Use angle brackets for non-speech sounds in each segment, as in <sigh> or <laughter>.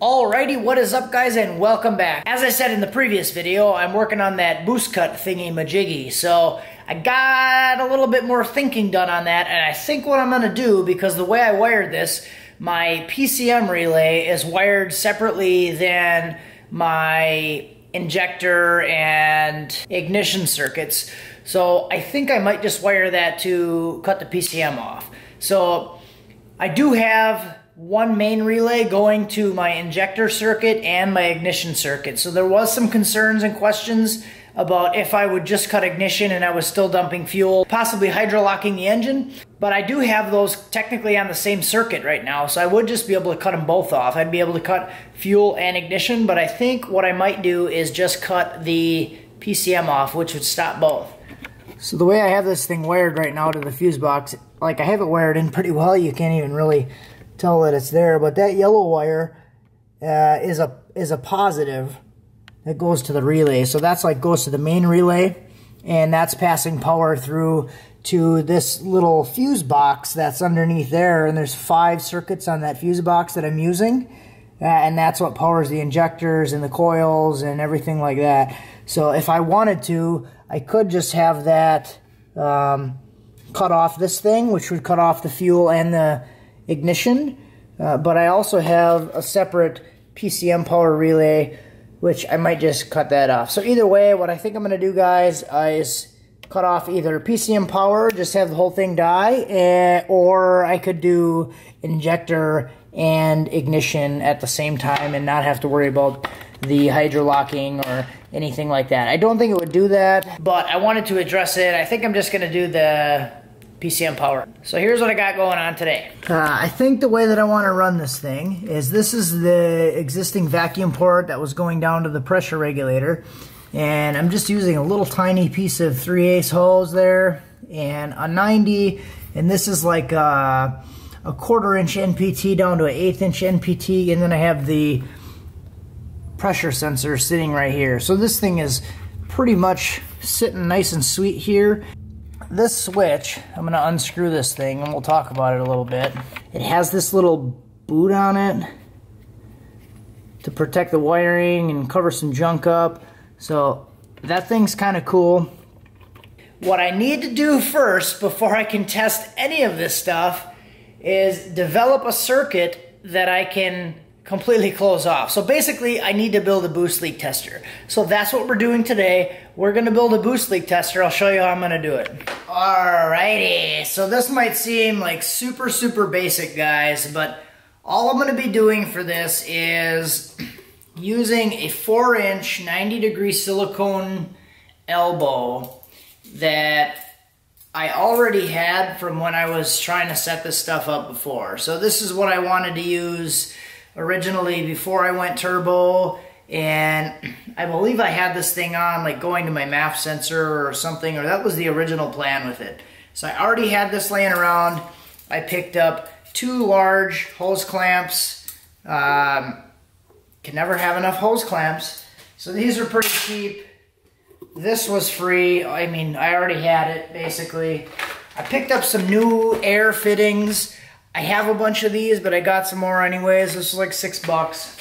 Alrighty, what is up guys and welcome back. As I said in the previous video, I'm working on that boost cut thingy majiggy. So I got a little bit more thinking done on that and I think what I'm gonna do, because the way I wired this, my PCM relay is wired separately than my injector and ignition circuits. So I think I might just wire that to cut the PCM off. So I do have one main relay going to my injector circuit and my ignition circuit. So there was some concerns and questions about if I would just cut ignition and I was still dumping fuel, possibly hydrolocking the engine. But I do have those technically on the same circuit right now, so I would just be able to cut them both off. I'd be able to cut fuel and ignition, but I think what I might do is just cut the PCM off, which would stop both. So the way I have this thing wired right now to the fuse box, like I have it wired in pretty well, you can't even really tell that it's there. But that yellow wire uh, is a is a positive that goes to the relay. So that's like goes to the main relay, and that's passing power through to this little fuse box that's underneath there. And there's five circuits on that fuse box that I'm using. Uh, and that's what powers the injectors and the coils and everything like that. So if I wanted to, I could just have that um, cut off this thing, which would cut off the fuel and the ignition, uh, but I also have a separate PCM power relay, which I might just cut that off. So either way, what I think I'm going to do, guys, is cut off either PCM power, just have the whole thing die, uh, or I could do injector and ignition at the same time and not have to worry about the hydrolocking or anything like that. I don't think it would do that, but I wanted to address it. I think I'm just going to do the PCM power. So here's what I got going on today. Uh, I think the way that I want to run this thing is this is the existing vacuum port that was going down to the pressure regulator. And I'm just using a little tiny piece of 3 ace hose there and a 90. And this is like a, a quarter inch NPT down to an eighth inch NPT. And then I have the pressure sensor sitting right here. So this thing is pretty much sitting nice and sweet here this switch, I'm going to unscrew this thing and we'll talk about it a little bit. It has this little boot on it to protect the wiring and cover some junk up. So that thing's kind of cool. What I need to do first before I can test any of this stuff is develop a circuit that I can completely close off. So basically, I need to build a boost leak tester. So that's what we're doing today. We're gonna build a boost leak tester. I'll show you how I'm gonna do it. Alrighty, so this might seem like super, super basic, guys, but all I'm gonna be doing for this is <clears throat> using a four inch, 90 degree silicone elbow that I already had from when I was trying to set this stuff up before. So this is what I wanted to use originally before I went turbo and I believe I had this thing on like going to my MAF sensor or something or that was the original plan with it. So I already had this laying around. I picked up two large hose clamps. Um, can never have enough hose clamps. So these are pretty cheap. This was free. I mean, I already had it basically. I picked up some new air fittings. I have a bunch of these, but I got some more anyways. This was like six bucks.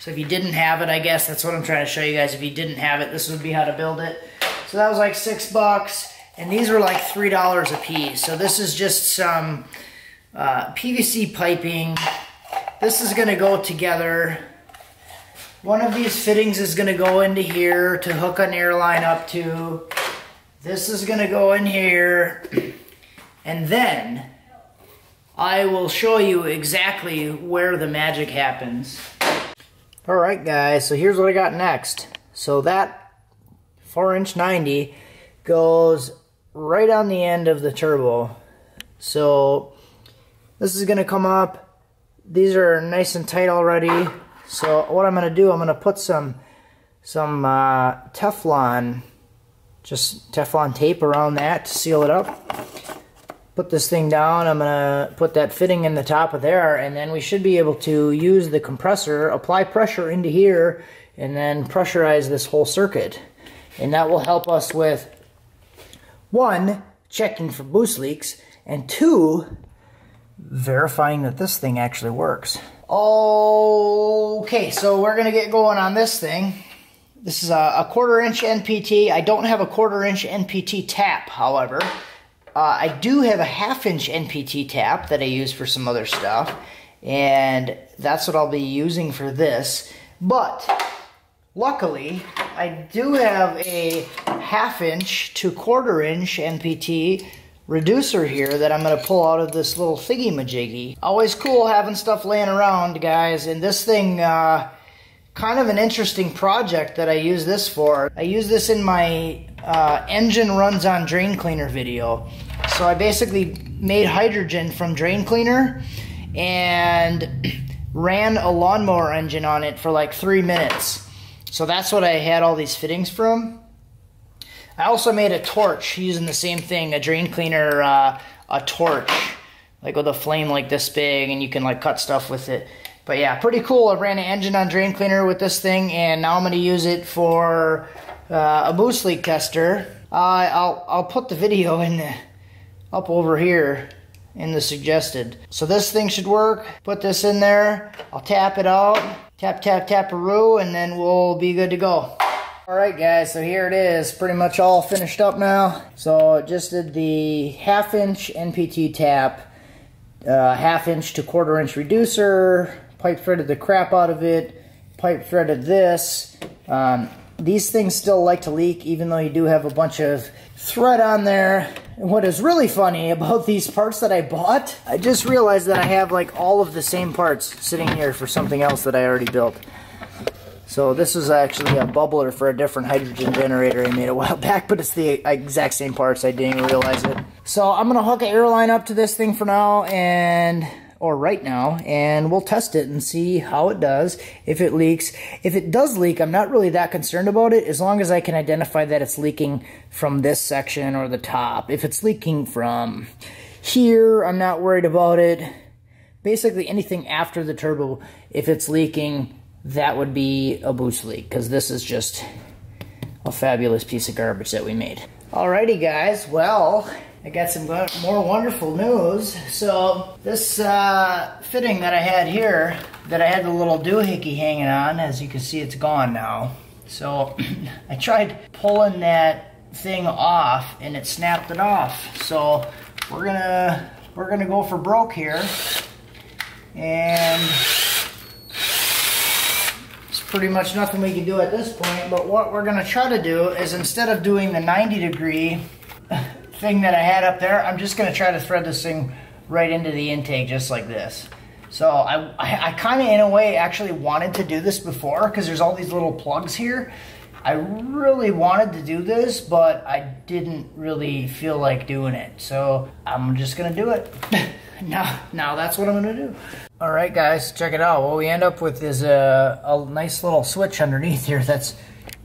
So if you didn't have it, I guess that's what I'm trying to show you guys. If you didn't have it, this would be how to build it. So that was like six bucks. And these were like $3 a piece. So this is just some uh, PVC piping. This is gonna go together. One of these fittings is gonna go into here to hook an airline up to. This is gonna go in here. And then I will show you exactly where the magic happens. Alright guys, so here's what I got next. So that 4 inch 90 goes right on the end of the turbo. So this is going to come up. These are nice and tight already. So what I'm going to do, I'm going to put some some uh, Teflon, just Teflon tape around that to seal it up put this thing down. I'm going to put that fitting in the top of there, and then we should be able to use the compressor, apply pressure into here, and then pressurize this whole circuit. And that will help us with, one, checking for boost leaks, and two, verifying that this thing actually works. Okay, so we're gonna get going on this thing. This is a, a quarter inch NPT. I don't have a quarter inch NPT tap, however. Uh, I do have a half inch NPT tap that I use for some other stuff. And that's what I'll be using for this. But luckily, I do have a half inch to quarter inch NPT reducer here that I'm going to pull out of this little thingy majiggy. Always cool having stuff laying around, guys. And this thing, uh, kind of an interesting project that I use this for. I use this in my uh, engine runs on drain cleaner video. So I basically made hydrogen from drain cleaner and <clears throat> ran a lawnmower engine on it for like three minutes. So that's what I had all these fittings from. I also made a torch using the same thing, a drain cleaner, uh, a torch, like with a flame like this big, and you can like cut stuff with it. But yeah, pretty cool. I ran an engine on drain cleaner with this thing, and now I'm going to use it for uh, a boost leak tester. Uh, I'll I'll put the video in the, up over here in the suggested. So this thing should work. Put this in there. I'll tap it out. Tap tap tap a roo, and then we'll be good to go. Alright guys, so here it is, pretty much all finished up now. So just did the half inch NPT tap, uh, half inch to quarter inch reducer, pipe threaded the crap out of it, pipe threaded this. Um, these things still like to leak even though you do have a bunch of thread on there. And what is really funny about <laughs> these parts that I bought, I just realized that I have like all of the same parts sitting here for something else that I already built. So this is actually a bubbler for a different hydrogen generator I made a while <laughs> back, but it's the exact same parts. I didn't even realize it. So I'm gonna hook an air line up to this thing for now, and or right now, and we'll test it and see how it does, if it leaks. If it does leak, I'm not really that concerned about it, as long as I can identify that it's leaking from this section or the top. If it's leaking from here, I'm not worried about it. Basically anything after the turbo, if it's leaking, that would be a boost leak because this is just a fabulous piece of garbage that we made. Alrighty guys, well, I got some more wonderful news. So this uh, fitting that I had here, that I had the little doohickey hanging on, as you can see it's gone now. So <clears throat> I tried pulling that thing off and it snapped it off. So we're gonna we're gonna go for broke here and it's pretty much nothing we can do at this point, but what we're gonna try to do is instead of doing the 90 degree thing that I had up there, I'm just gonna try to thread this thing right into the intake just like this. So I, I, I kind of in a way actually wanted to do this before because there's all these little plugs here. I really wanted to do this, but I didn't really feel like doing it. So I'm just gonna do it. <laughs> now, now that's what I'm gonna do. All right, guys, check it out. What we end up with is a, a nice little switch underneath here that's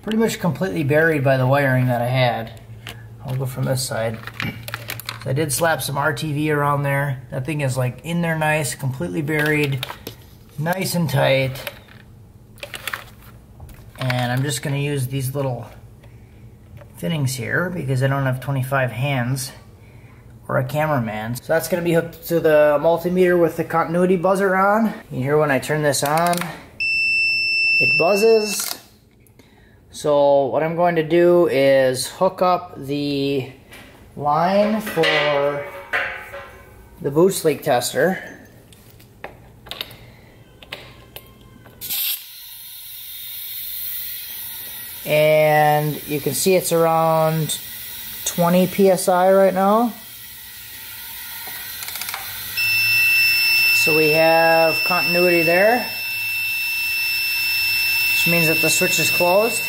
pretty much completely buried by the wiring that I had. I'll go from this side. So I did slap some RTV around there. That thing is like in there nice, completely buried, nice and tight. And I'm just gonna use these little fittings here because I don't have 25 hands or a cameraman. So that's gonna be hooked to the multimeter with the continuity buzzer on. You hear when I turn this on, it buzzes. So what I'm going to do is hook up the line for the boost leak tester. And you can see it's around 20 PSI right now. So we have continuity there, which means that the switch is closed.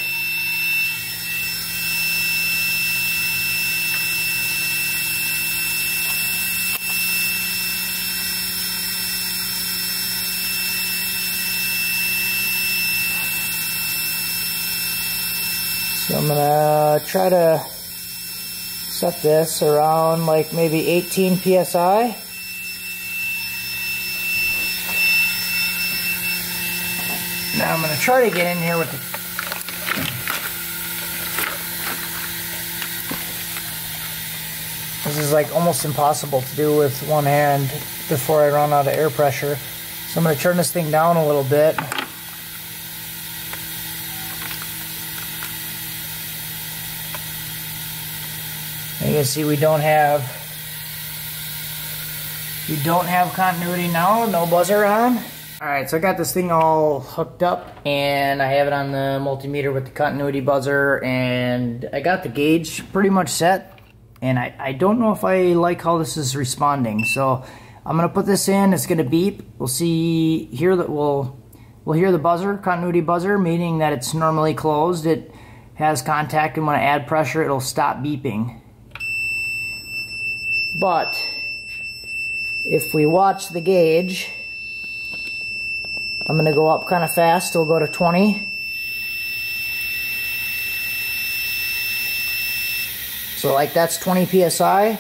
So I'm gonna try to set this around like maybe 18 PSI. Now I'm to try to get in here with the This is like almost impossible to do with one hand before I run out of air pressure. So I'm going to turn this thing down a little bit. And you can see we don't have we don't have continuity now, no buzzer on. Alright, so I got this thing all hooked up and I have it on the multimeter with the continuity buzzer and I got the gauge pretty much set and I, I don't know if I like how this is responding. So I'm gonna put this in, it's gonna beep. We'll see here that we'll we'll hear the buzzer, continuity buzzer, meaning that it's normally closed. It has contact and when I add pressure it'll stop beeping. But if we watch the gauge, I'm gonna go up kind of fast, we'll go to 20. So like that's 20 PSI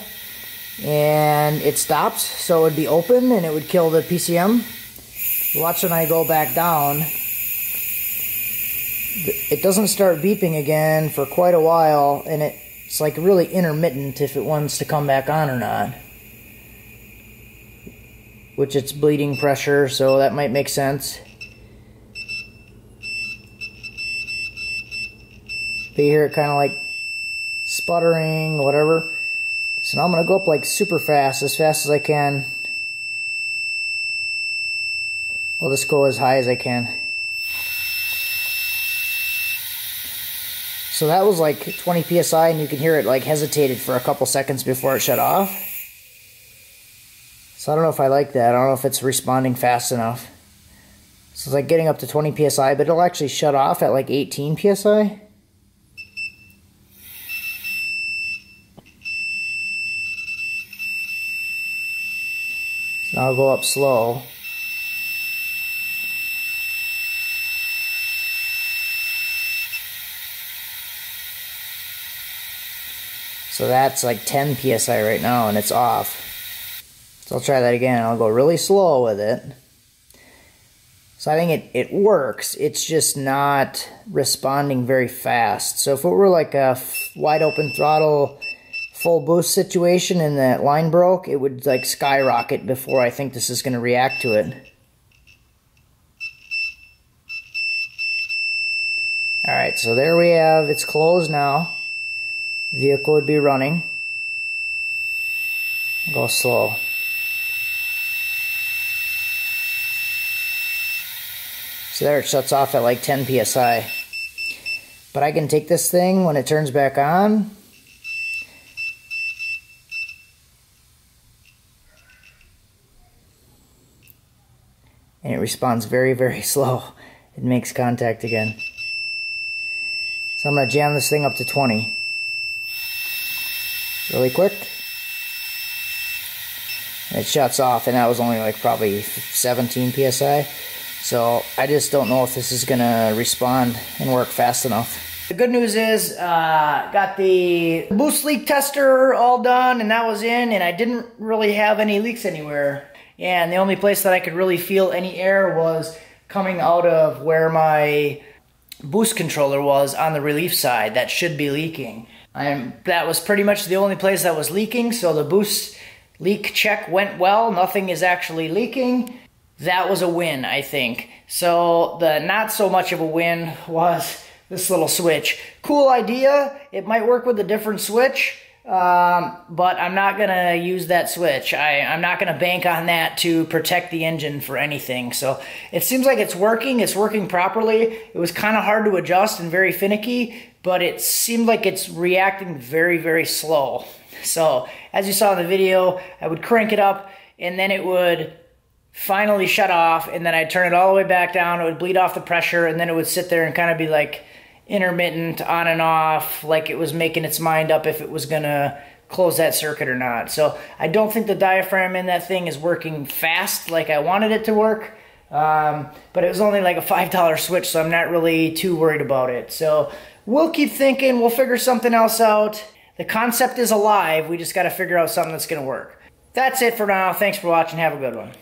and it stops so it would be open and it would kill the PCM. Watch when I go back down. It doesn't start beeping again for quite a while and it, it's like really intermittent if it wants to come back on or not. Which it's bleeding pressure so that might make sense. But you hear it kind of like sputtering, whatever. So now I'm going to go up like super fast, as fast as I can. I'll just go as high as I can. So that was like 20 psi and you can hear it like hesitated for a couple seconds before it shut off. So I don't know if I like that. I don't know if it's responding fast enough. So it's like getting up to 20 psi, but it'll actually shut off at like 18 psi. So I'll go up slow. So that's like 10 psi right now and it's off. So I'll try that again. I'll go really slow with it. So I think it, it works. It's just not responding very fast. So if it were like a wide open throttle full boost situation and that line broke, it would like skyrocket before I think this is going to react to it. Alright, so there we have, it's closed now. Vehicle would be running. Go slow. So there it shuts off at like 10 psi. But I can take this thing when it turns back on and it responds very, very <laughs> slow. It makes contact again. So I'm going to jam this thing up to 20. Really quick. And it shuts off, and that was only like probably 17 psi. So I just don't know if this is to respond and work fast enough. The good news is, uh, got the boost leak tester all done, and that was in, and I didn't really have any leaks anywhere. And the only place that I could really feel any air was coming out of where my boost controller was on the relief side that should be leaking. That was pretty much the only place that was leaking, so the boost leak check went well. Nothing is actually leaking. That was a win, I think. So the not so much of a win <laughs> was this little switch. Cool idea. It might work with a different switch. Um, but I'm not going to use that switch. I, I'm not going to bank on that to protect the engine for anything. So it seems like it's working. It's working properly. It was kind of hard to adjust and very finicky, but it seemed like it's reacting very, very slow. So as you saw in the video, I would crank it up and then it would finally shut off and then I'd turn it all the way back down. It would bleed off the pressure and then it would sit there and kind of be like intermittent on and off, like it was making its mind up if it was gonna close that circuit or not. So I don't think the diaphragm in that thing is working fast like I wanted it to work. Um, but it was only like a $5 switch, so I'm not really too worried about it. So we'll keep thinking, we'll figure something else out. The concept is alive, we just gotta figure out something that's gonna work. That's it for now. Thanks for watching. Have a good one.